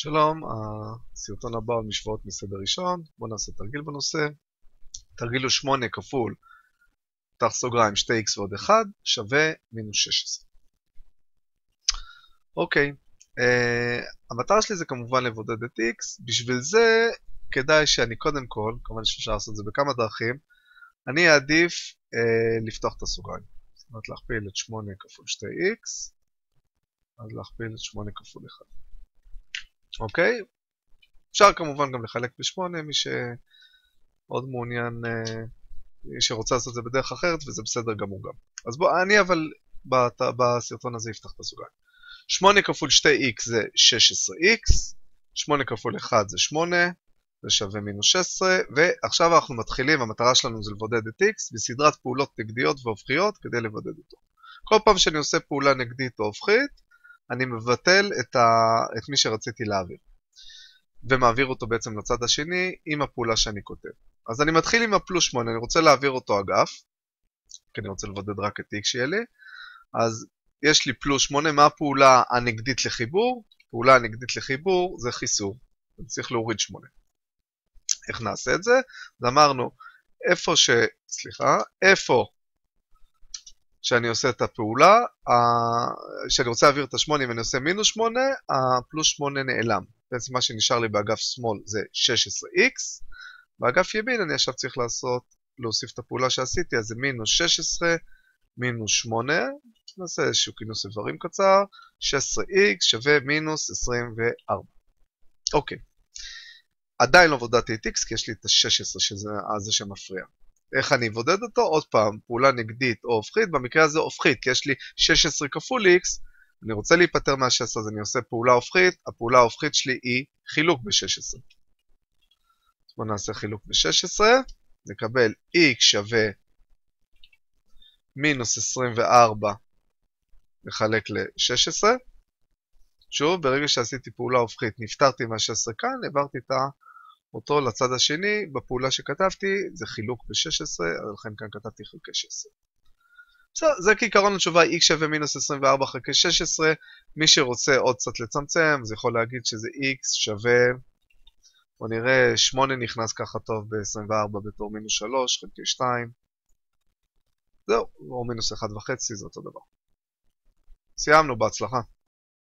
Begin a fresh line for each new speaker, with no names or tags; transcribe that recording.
שלום, הסרטון הבא הוא משוואות מסדר ראשון, בואו נעשה תרגיל בנושא. תרגיל הוא 8 כפול, פתח סוגריים 2x ועוד 1, שווה מינוס 16. אוקיי, uh, המטרה שלי זה כמובן לבודד את x, בשביל זה כדאי שאני קודם כל, כמובן שאפשר לעשות את זה בכמה דרכים, אני אעדיף uh, לפתוח את הסוגריים. זאת אומרת להכפיל את 8 כפול 2x, אז להכפיל את 8 כפול 1. אוקיי? אפשר כמובן גם לחלק בשמונה, מי שעוד מעוניין, אה, מי שרוצה לעשות את זה בדרך אחרת, וזה בסדר גמור גם. אז בוא, אני אבל בסרטון הזה אפתח את הסוגריים. 8 כפול 2x זה 16x, 8 כפול 1 זה 8, זה שווה מינוס 16, ועכשיו אנחנו מתחילים, המטרה שלנו זה לבודד את x בסדרת פעולות נגדיות והופכיות כדי לבודד אותו. כל פעם שאני עושה פעולה נגדית או הופכית, אני מבטל את, ה... את מי שרציתי להעביר. ומעביר אותו בעצם לצד השני עם הפעולה שאני כותב. אז אני מתחיל עם הפלוס 8, אני רוצה להעביר אותו אגף, כי אני רוצה לבודד רק את x שיהיה לי. אז יש לי פלוס 8, מה הפעולה הנגדית לחיבור? פעולה הנגדית לחיבור זה חיסור, אני צריך להוריד 8. איך נעשה את זה? אז אמרנו, איפה ש... סליחה, איפה שאני עושה את הפעולה, שאני רוצה להעביר את ה-8 ואני עושה מינוס 8, הפלוס 8 נעלם. בעצם מה שנשאר לי באגף שמאל זה 16x, באגף ימין אני עכשיו צריך לעשות, להוסיף את הפעולה שעשיתי, אז זה מינוס 16, מינוס 8, נעשה איזשהו כינוס איברים קצר, 16x שווה מינוס 24. אוקיי. עדיין לא עבודתי את x כי יש לי את ה-16 שזה זה שמפריע. איך אני אבודד אותו? עוד פעם, פעולה נגדית או הופכית, במקרה הזה הופכית, כי יש לי 16 כפול x, אני רוצה להיפטר מה-16 אז אני עושה פעולה הופכית, הפעולה ההופכית שלי היא חילוק ב-16. בואו נעשה חילוק ב-16, נקבל x שווה מינוס 24 לחלק ל-16. שוב, ברגע שעשיתי פעולה הופכית, נפטרתי מה-16 כאן, העברתי את ה... אותו לצד השני, בפעולה שכתבתי, זה חילוק ב-16, לכן כאן כתבתי חלקי 16. בסדר, זה כעיקרון התשובה x שווה מינוס 24 חלקי 16, מי שרוצה עוד קצת לצמצם, זה יכול להגיד שזה x שווה, בוא נראה, 8 נכנס ככה טוב ב-24 בתור מינוס 3 חלקי 2, זהו, או מינוס 1.5 זה אותו דבר. סיימנו, בהצלחה.